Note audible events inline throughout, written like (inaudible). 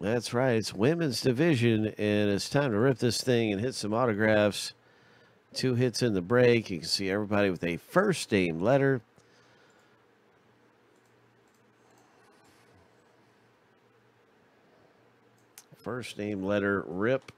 That's right. It's women's division, and it's time to rip this thing and hit some autographs. Two hits in the break. You can see everybody with a first name letter. First name letter rip.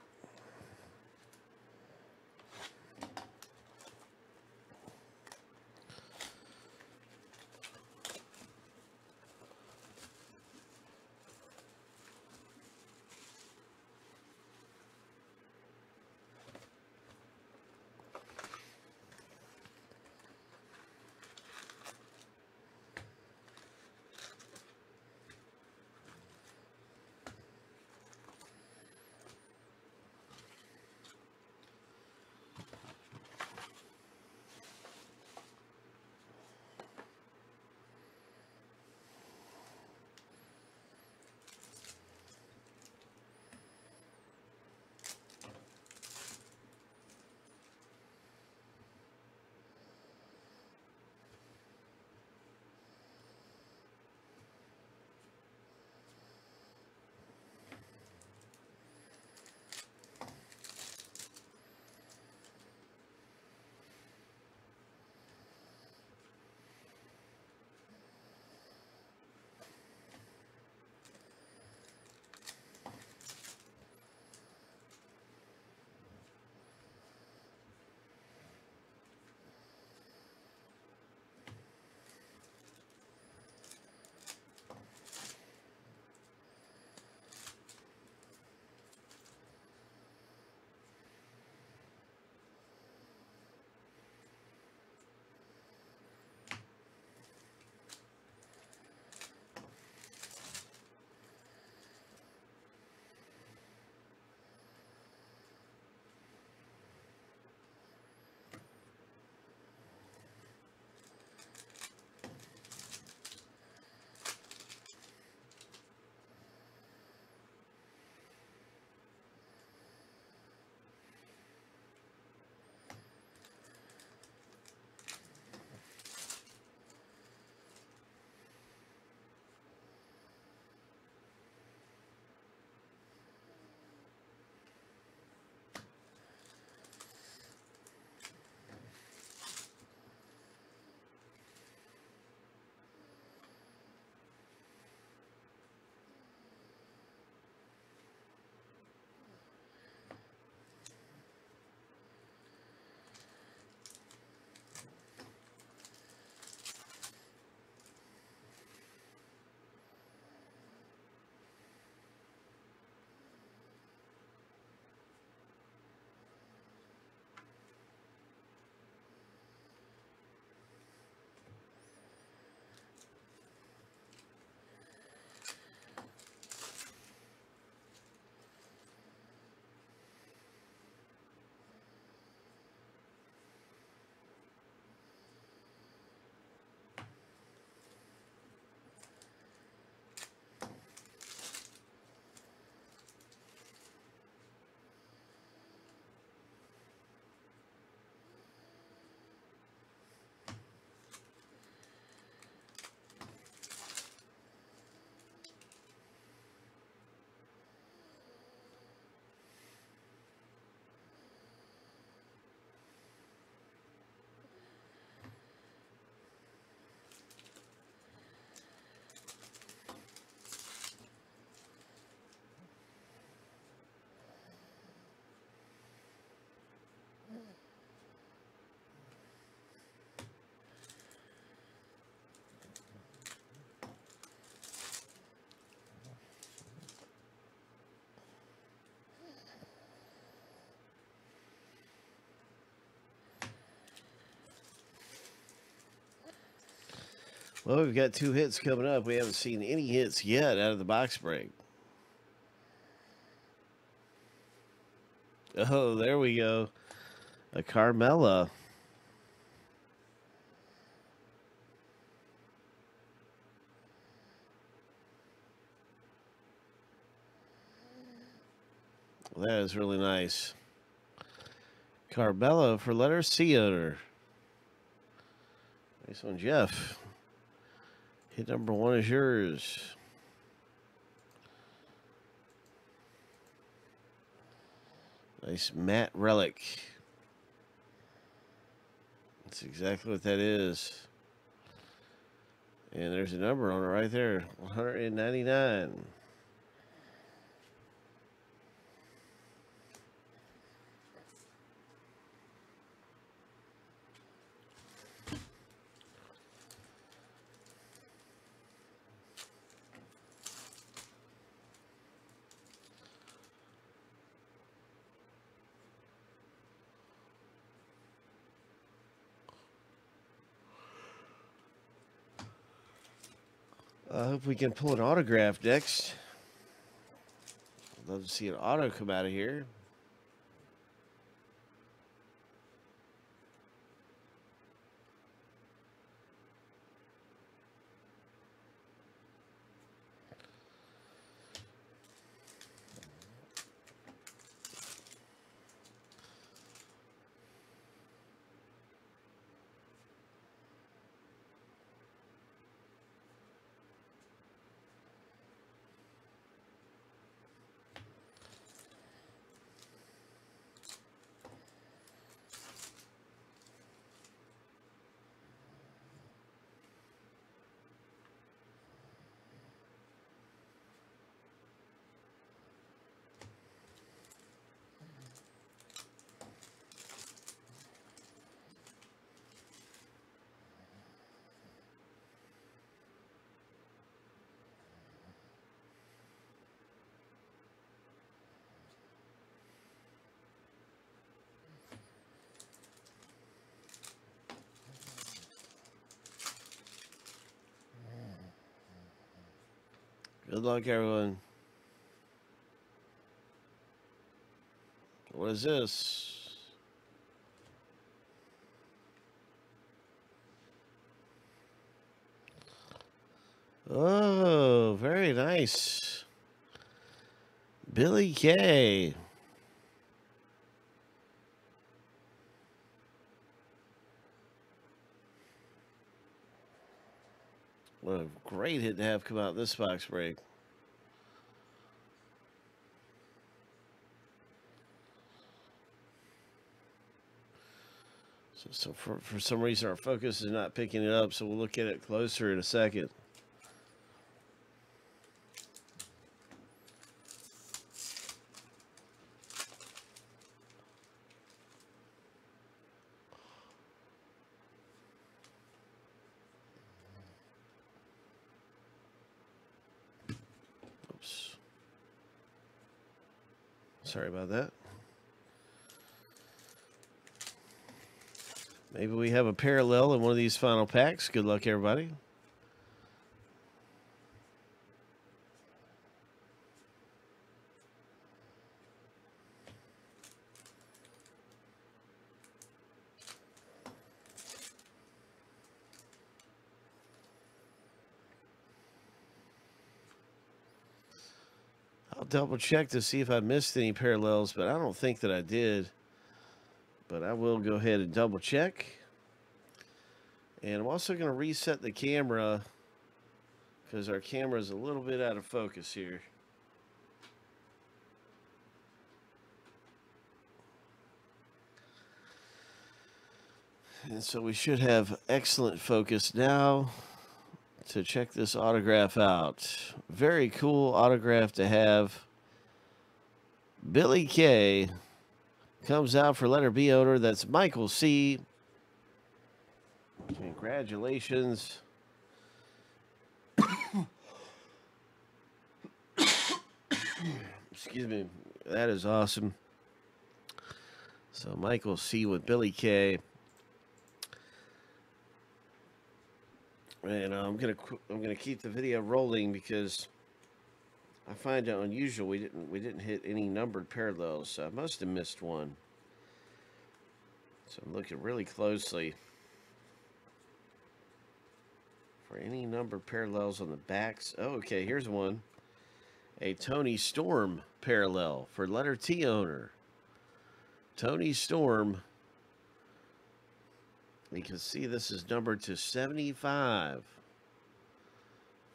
Well, we've got two hits coming up. We haven't seen any hits yet out of the box break. Oh, there we go. A Carmella. That is really nice. Carmella for letter C owner. Nice one, Jeff. Hit number one is yours. Nice matte relic. That's exactly what that is. And there's a number on it right there. 199. I hope we can pull an autograph next. I'd love to see an auto come out of here. Good luck, everyone. What is this? Oh, very nice. Billie Kay. What a great hit to have come out this box break. So, so for, for some reason our focus is not picking it up, so we'll look at it closer in a second. Sorry about that. Maybe we have a parallel in one of these final packs. Good luck, everybody. I'll double check to see if I missed any parallels, but I don't think that I did. But I will go ahead and double check. And I'm also going to reset the camera because our camera is a little bit out of focus here. And so we should have excellent focus now to check this autograph out. Very cool autograph to have. Billie Kay comes out for letter B owner. That's Michael C. Congratulations. (coughs) Excuse me. That is awesome. So Michael C with Billie Kay. and uh, I'm gonna I'm gonna keep the video rolling because I find it unusual we didn't we didn't hit any numbered parallels. So I must have missed one. So I'm looking really closely for any numbered parallels on the backs. Oh, okay, here's one. A Toni Storm parallel for letter T owner. Toni Storm you can see this is numbered to 75.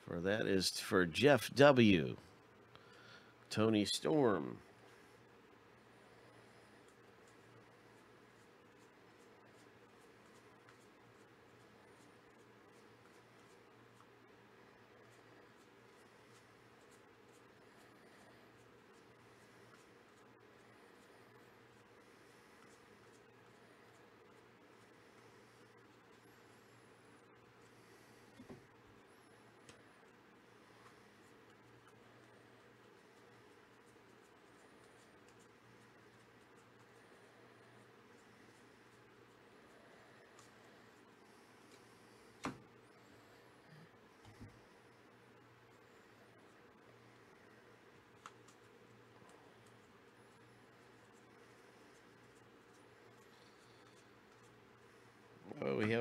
For that is for Jeff W. Toni Storm.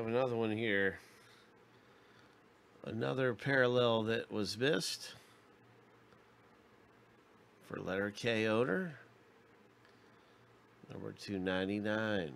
have another one here. Another parallel that was missed for letter K odor, number 299.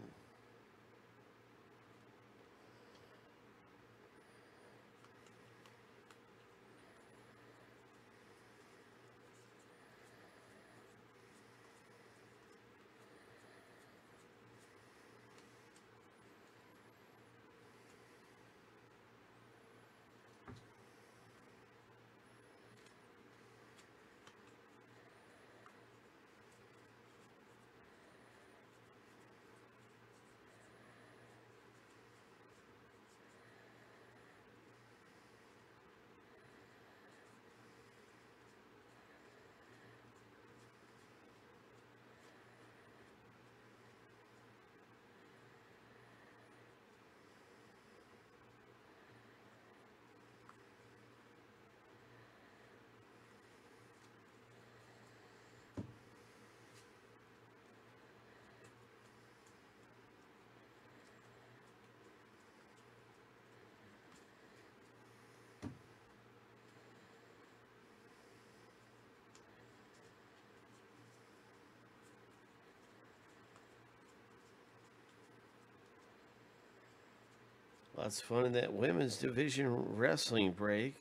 Of fun in that women's division wrestling break.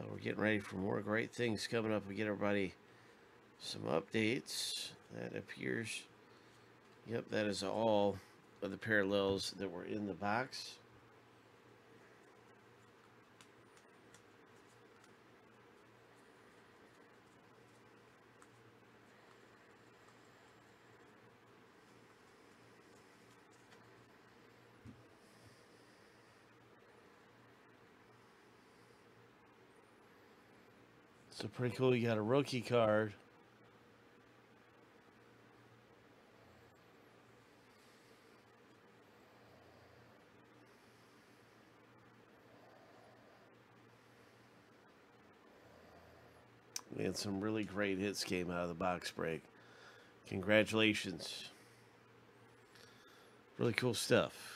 Uh, we're getting ready for more great things coming up. We get everybody some updates. That appears, yep, that is all of the parallels that were in the box. So pretty cool. You got a rookie card. We had some really great hits came out of the box break. Congratulations. Really cool stuff.